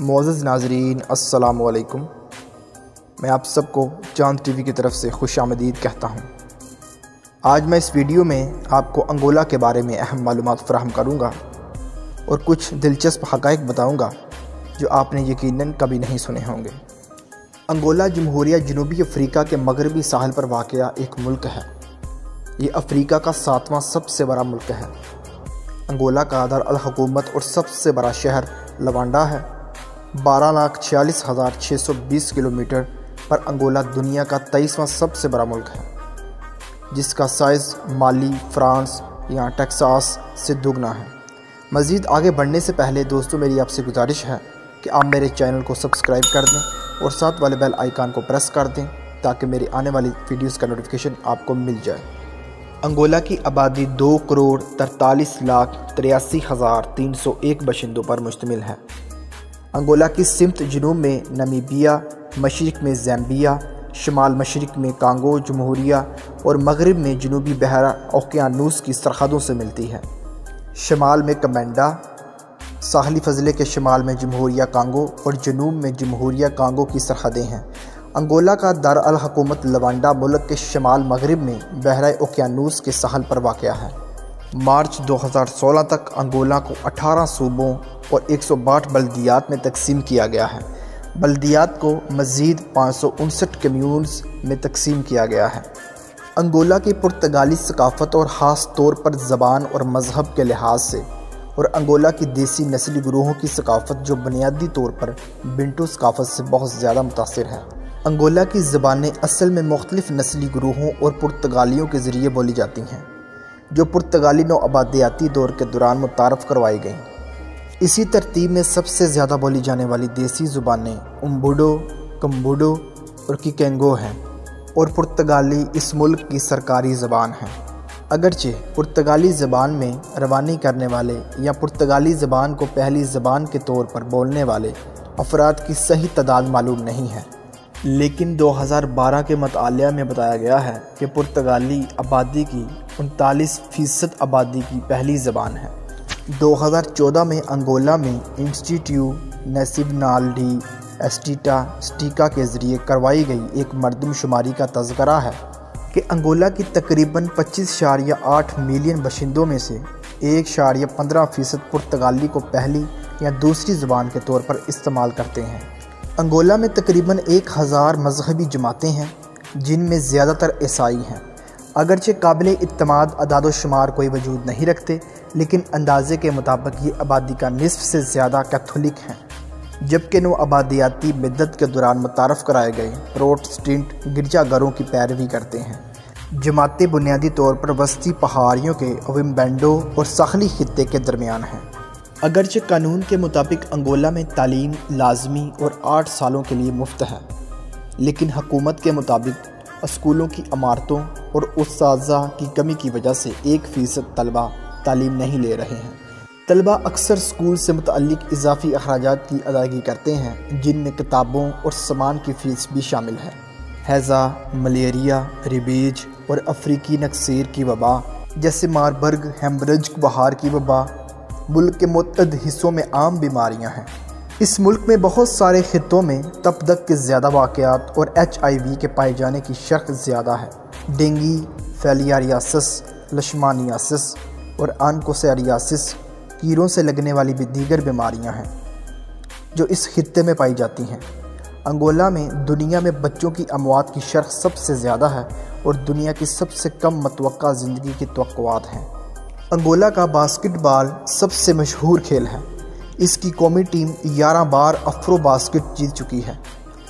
Moz नाजरीन असलकुम मैं आप सबको चाँद टीवी की तरफ़ से खुश आमदीद कहता हूँ। आज मैं इस वीडियो में आपको अंगोला के बारे में अहम मालूम फ़राहम करूँगा और कुछ दिलचस्प हक़ बताऊँगा जो आपने यकीनन कभी नहीं सुने होंगे। अंगोला जमहूरिया जनूबी अफ्रीका के मगरबी साहल पर वाक़ एक मुल्क है। ये अफ्रीका का सातवां सबसे बड़ा मुल्क है। अंगोला का दारकूमत और सबसे बड़ा शहर लवांडा है। बारह लाख छियालीस हज़ार छः सौ बीस किलोमीटर पर अंगोला दुनिया का तेईसवां सबसे बड़ा मुल्क है, जिसका साइज़ माली, फ्रांस या टेक्सास से दुगना है। मज़ीद आगे बढ़ने से पहले दोस्तों, मेरी आपसे गुजारिश है कि आप मेरे चैनल को सब्सक्राइब कर दें और साथ वाले बेल आइकान को प्रेस कर दें, ताकि मेरी आने वाली वीडियोस का नोटिफिकेशन आपको मिल जाए। अंगोला की आबादी दो करोड़ तरतालीस लाख तिरासी हज़ार तीन सौ एक बशिंदों पर मुश्तमिल है। अंगोला की सिमत जनूब में नमीबिया, मशरक़ में जैम्बिया, शमाल मशरक़ में कांगो जमहूरिया और मगरब में जनूबी बहरा ओकियानूस की सरहदों से मिलती है। शमाल में कमेंडा, साहली फजले के शमाल में जमहूरिया कांगो और जनूब में जमहूरिया कांगो की सरहदें हैं। अंगोला का दारकूमत लवांडा मुल्क के शमाल मगरब में बहरा ओकियानूस के सहल पर वाक़ है। मार्च 2016 तक अंगोला को 18 सूबों और एक सौ बल्दियात में तकसीम किया गया है। बल्दियात को मज़ीद पाँच कम्यूनस में तकसीम किया गया है। अंगोला की पुर्तगाली सकाफ़त और ख़ास तौर पर ज़बान और मज़हब के लिहाज से और अंगोला की देसी नस्ली ग्रोहों की सकाफ़त जो बुनियादी तौर पर बिंटू सकाफ़त से बहुत ज़्यादा मुतासर है। अंगोला की ज़बानें असल में मुख्तलिफ़ नस्ली ग्रोहों और पुर्तगालियों के ज़रिए बोली जाती हैं। जो पुर्तगाली नौ आबादियाती दौर के दौरान मुतारफ़ करवाई गईं। इसी तरतीब में सबसे ज़्यादा बोली जाने वाली देसी ज़ुबानें उम्बुडो कम्बुडो और किकेंगो हैं और पुर्तगाली इस मुल्क की सरकारी ज़बान है। अगरचे पुर्तगाली ज़बान में रवानी करने वाले या पुर्तगाली ज़बान को पहली ज़बान के तौर पर बोलने वाले अफराद की सही तादाद मालूम नहीं है। लेकिन 2012 के मताल में बताया गया है कि पुर्तगाली आबादी की उनतालीस फ़ीसद आबादी की पहली ज़बान है। 2014 में अंगोला में इंस्टीट्यूट नेसिबनाल्डी एस्टीटा स्टीका के ज़रिए करवाई गई एक मरदमशुमारी का तस्करा है कि अंगोला की तकरीबन पच्चीस शारिया आठ मिलियन बशिंदों में से एक शारिया पंद्रह फ़ीसद पुर्तगाली को पहली या दूसरी ज़बान के तौर पर इस्तेमाल करते हैं। अंगोला में तकरीबन एक हज़ार मजहबी जमातें हैं, जिनमें ज़्यादातर ईसाई हैं। अगरचे काबिल इतमाद अदाद शुमार कोई वजूद नहीं रखते, लेकिन अंदाजे के मुताबिक ये आबादी का निसफ से ज़्यादा कैथोलिक हैं। जबकि नो आबादियाती मदत के दौरान मुतारफ़ कराए गए प्रोटस्टेंट गिरजाघरों की पैरवी करते हैं। जमातें बुनियादी तौर पर वस्ती पहाड़ियों के विम्बेंडो और साखली खत्े के दरमियान हैं। अगरचे कानून के मुताबिक अंगोला में तालीम लाजमी और आठ सालों के लिए मुफ़्त है। लेकिन हकूमत के मुताबिक स्कूलों की इमारतों और उस की कमी की वजह से एक फ़ीसद तलबा तालीम नहीं ले रहे हैं। तलबा अक्सर स्कूल से मुतक इजाफी अखराज की अदायगी करते हैं, जिनमें किताबों और सामान की फ़ीस भी शामिल है। हैज़ा, मलेरिया, रिबीज और अफ्रीकी नक्सर की वबा, जैसे मारबर्ग, हेमब्रज, बहार की वबा, मुल्क के मतद हिस्सों में आम बीमारियाँ हैं। इस मुल्क में बहुत सारे खितों में तपदक के ज़्यादा वाक़ात और एच आई वी के पाए जाने की शर्क ज़्यादा है। डेंगी, फैलियारियासिस, लशमानियासिस और अनकोसरियासिस कीड़ों से लगने वाली भी दीगर बीमारियाँ हैं, जो इस खत्े में पाई जाती हैं। अंगोला में दुनिया में बच्चों की अमवात की शर्ख सबसे ज़्यादा है और दुनिया की सबसे कम मतवक़ा ज़िंदगी की तो हैं। अंगोला का बास्केटबॉल सबसे मशहूर खेल है। इसकी कौमी टीम 11 बार अफ्रो बास्केट जीत चुकी है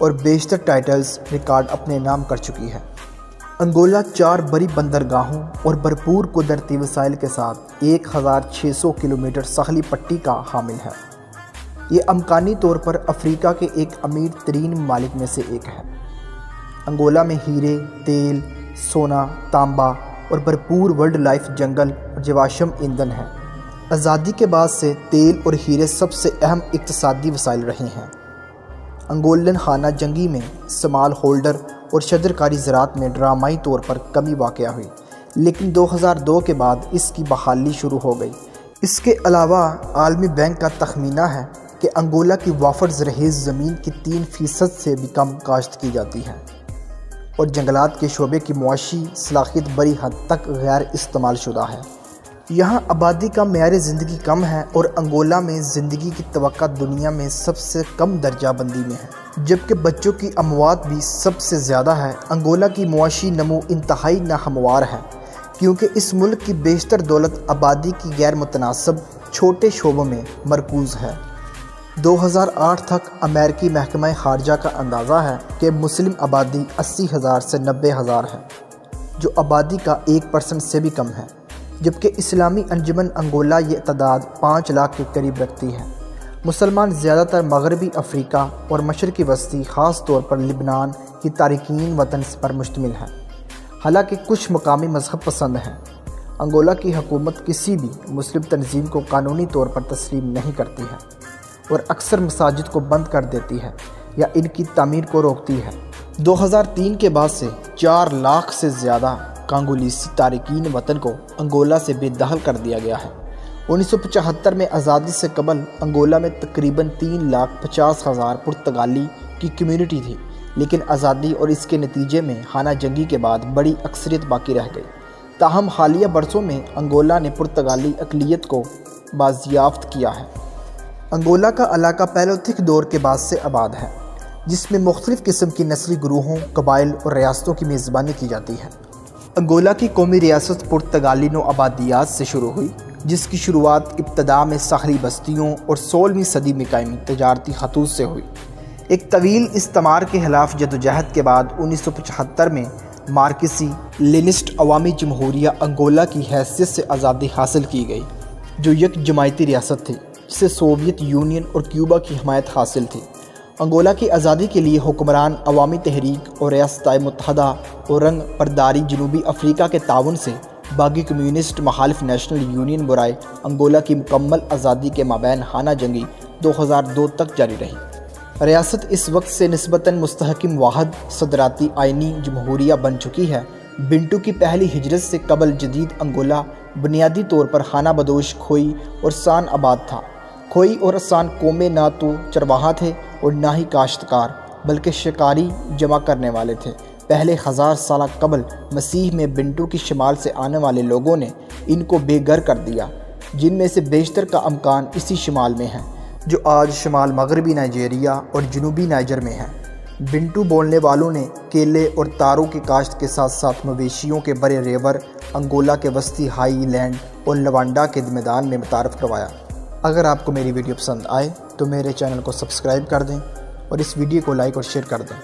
और बेशतर टाइटल्स रिकॉर्ड अपने नाम कर चुकी है। अंगोला चार बड़ी बंदरगाहों और भरपूर कुदरती वसाइल के साथ 1600 किलोमीटर सहली पट्टी का हामिल है। ये अमकानी तौर पर अफ्रीका के एक अमीर तरीन ममालिक में से एक है। अंगोला में हीरे, तेल, सोना, तांबा और भरपूर वर्ल्ड लाइफ जंगल और जवाशम ईंधन है। आज़ादी के बाद से तेल और हीरे सबसे अहम इकतसादी वसाइल रहे हैं। अंगोलन खाना जंगी में समाल होल्डर और शदरकारी ज़रात में ड्रामाई तौर पर कमी वाक़ हुई, लेकिन 2002 के बाद इसकी बहाली शुरू हो गई। इसके अलावा आलमी बैंक का तखमीना है कि अंगोला की वाफर जरहेज ज़मीन की तीन फ़ीसद से भी कम काश्त की जाती है और जंगलात के शोबे की मुआशी सलाहियत बड़ी हद तक गैर इस्तेमाल शुदा है। यहाँ आबादी का मैार ज़िंदगी कम है और अंगोला में ज़िंदगी की तो दुनिया में सबसे कम दर्जा बंदी में है। जबकि बच्चों की अमवात भी सबसे ज़्यादा है। अंगोला की मुआशी नमो इंतहाई नाहमवार है, क्योंकि इस मुल्क की बेशतर दौलत आबादी की गैर मुतनासब छोटे शोबों में मरकूज़ है। 2008 तक अमेरिकी महकमा खारजा का अंदाज़ा है कि मुस्लिम आबादी अस्सी हज़ार से नब्बे हज़ार है, जो आबादी का एक परसेंट से भी कम है। जबकि इस्लामी अंजुमन अंगोला ये तादाद पाँच लाख के करीब रखती है। मुसलमान ज़्यादातर मगरबी अफ्रीका और मशरक़ी वस्ती ख़ास तौर पर लिबनान, की तारकिन वतन पर मुश्तमिल है। हालाँकि कुछ मकामी मज़हब पसंद हैं। अंगोला की हुकूमत किसी भी मुस्लिम तनजीम को कानूनी तौर पर तस्लीम नहीं करती है और अक्सर मसाजिद को बंद कर देती है या इनकी तमीर को रोकती है। 2003 के बाद से चार लाख से ज़्यादा कांगोलीसी तारकिन वतन को अंगोला से बेदखल कर दिया गया है। 1975 में आज़ादी से कबल अंगोला में तकरीबन तीन लाख पचास हज़ार पुर्तगाली की कम्यूनिटी थी, लेकिन आज़ादी और इसके नतीजे में हाना जंगी के बाद बड़ी अक्सरियत बाकी रह गई। ताहम हालिया बरसों में अंगोला ने पुर्तगाली अकलीत को बाजियाफ्त किया है। अंगोला का इलाका पैलोथिक दौर के बाद से आबाद है, जिसमें मुख्तलिफ़ किस्म की नस्ली ग्रूहों, कबाइल और रियासतों की मेज़बानी की जाती है। अंगोला की कौमी रियासत पुर्तगालिनो आबादियात से शुरू हुई, जिसकी शुरुआत इब्तदा में साहरी बस्तियों और सोलहवीं सदी में कायम तजारती खतूत से हुई। एक तवील इस्तेमार के खिलाफ जदोजहद के बाद उन्नीस सौ पचहत्तर में मार्किसी लिनिस्ट अवामी जमहूरिया अंगोला की हैसियत से आज़ादी हासिल की गई, जो एक जमायती रियासत थी जिसे सोवियत यूनियन और क्यूबा की हमायत हासिल थी। अंगोला की आज़ादी के लिए हुक्मरान अवामी तहरीक और रियासत मतहदा और रंग परदारी जनूबी अफ्रीका के ताउन से बागी कम्यूनिस्ट महालिफ नेशनल यूनियन बुराए अंगोला की मुकम्मल आज़ादी के माबैन हाना जंगी 2002 तक जारी रही। रियासत इस वक्त से नस्बता मुस्तकम वाहद सदराती आइनी जमहूरिया बन चुकी है। बिंटू की पहली हिजरत से कबल जदीद अंगोला बुनियादी तौर पर खाना बदोश खोई और सान आबाद था। खोई और सान कोमे ना तो चरवाहा थे और ना ही काश्तकार, बल्कि शिकारी जमा करने वाले थे। पहले हज़ार साल कबल मसीह में बिंटू की शमाल से आने वाले लोगों ने इनको बेघर कर दिया, जिनमें से बेशतर का अमकान इसी शमाल में है, जो आज शमाल मगरबी नाइजेरिया और जनूबी नाइजर में है। बिंटू बोलने वालों ने केले और तारों की काश्त के साथ साथ मवेशियों के बड़े रेवर, अंगोला के वस्ती हाई लैंड और लवांडा के मैदान में मुतारफ़ करवाया। अगर आपको मेरी वीडियो पसंद आए तो मेरे चैनल को सब्सक्राइब कर दें और इस वीडियो को लाइक और शेयर कर दें।